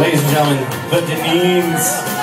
Ladies and gentlemen, the Deneen's.